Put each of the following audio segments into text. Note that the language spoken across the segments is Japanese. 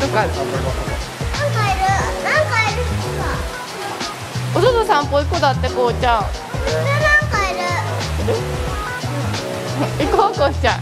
出かけたどっかなんかいる？なんかいるお外散歩行こうだってこうちゃん。なん。かいる行こうこうちゃん。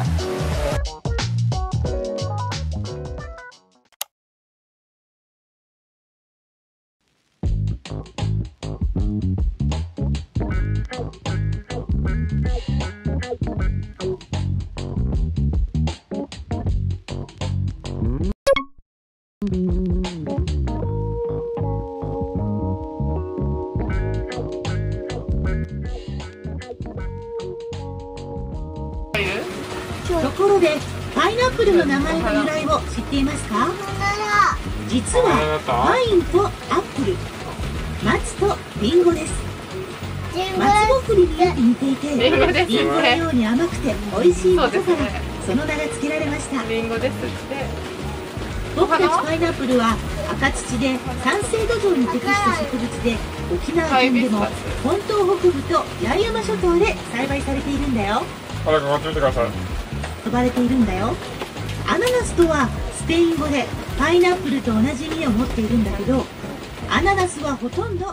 ところでパイナップルの名前の由来を知っていますか？実はパインとアップル松とリンゴです。松ぼっくりに似ていてリンゴですリンゴのように甘くて美味しいことからその名が付けられました。リンゴですって。僕たちパイナップルは赤土で酸性土壌に適した植物で沖縄県でも本島北部と八重山諸島で栽培されているんだよ。あれこっち見てください呼ばれているんだよ。アナナスとはスペイン語でパイナップルと同じ意味を持っているんだけどアナナスはほとんど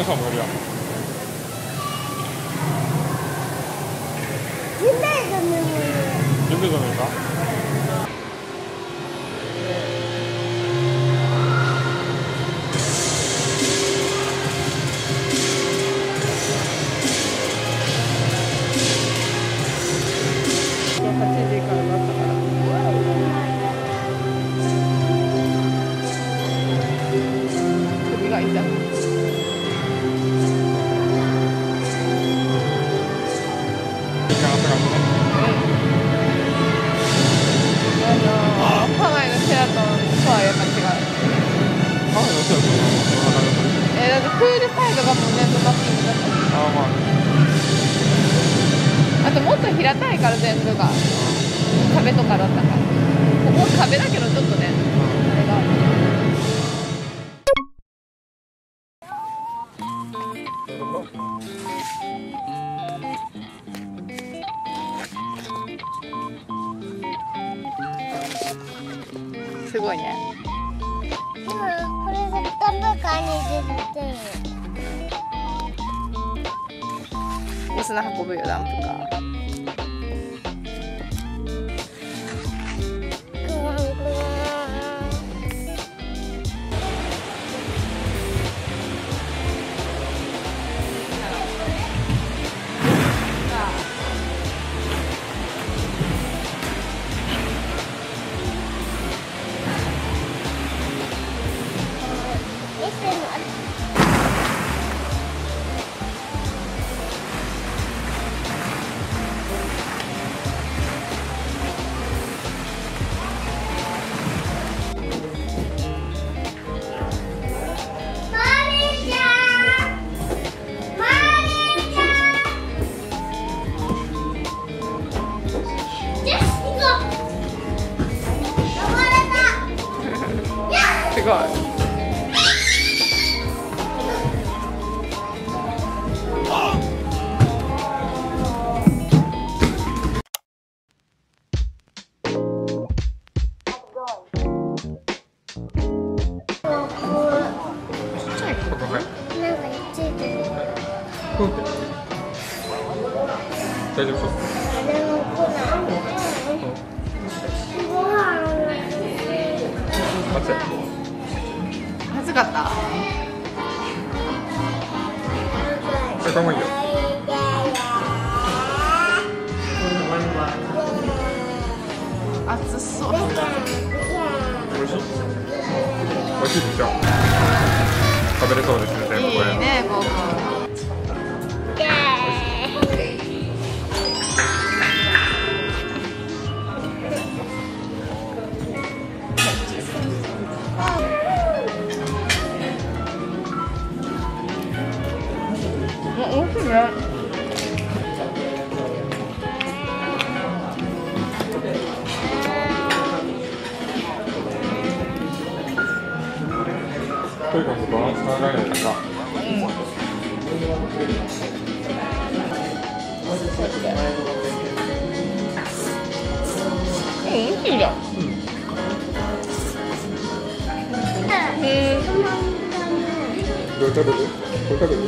カメさんもいるやんジンベエザメもいハワイのシェラトンとはやっぱ違う。カフェの人はそんな感じするえー、だってプールサイドがもう。全部マッピングだったしああまあ。あともっと平たいから全部が。壁とかだったから。ここ壁だけどちょっとね。すごいね。今これがダンブカーに出て。るお砂運ぶよダンプカーたやっすこれもいいよ。熱そう。美味しい。美味しいでしょ。食べれそうですね全部これいいねくバランス考えなうん。美味しいじゃん。うん。どれ食べるこれ食べる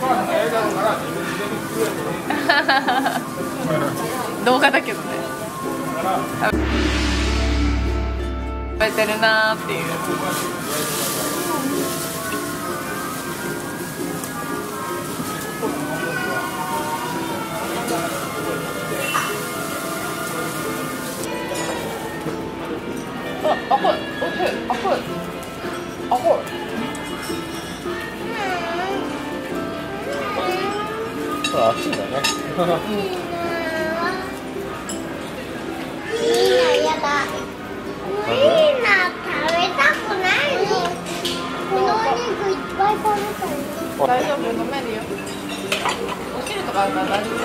動画だけどね。食べてるなーっていう。あ熱いんだね。いいなやだ。ウインナー食べたくない。のこのお肉いっぱい食べたい。大丈夫飲めるよお汁とかあるから大丈夫？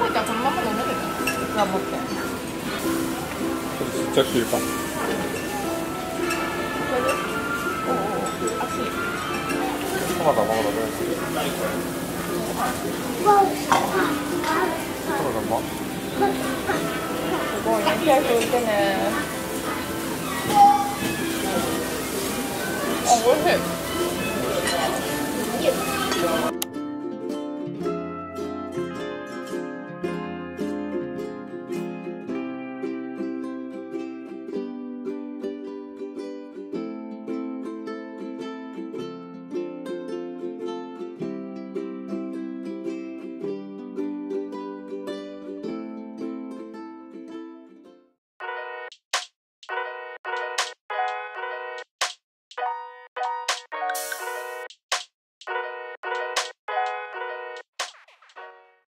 こいちゃんこのまま飲める頑張って。ちょっとちっちゃくていうかトマトはまだねトマトうます。ごいね手拭いてねあ、おいしい